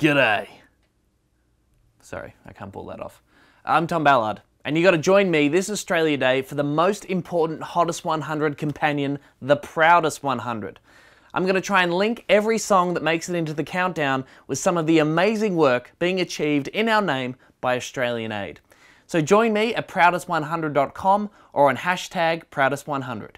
G'day. Sorry, I can't pull that off. I'm Tom Ballard, and you got to join me this Australia Day for the most important Hottest 100 companion, the Proudest 100. I'm going to try and link every song that makes it into the countdown with some of the amazing work being achieved in our name by Australian Aid. So join me at proudest100.com or on hashtag proudest100.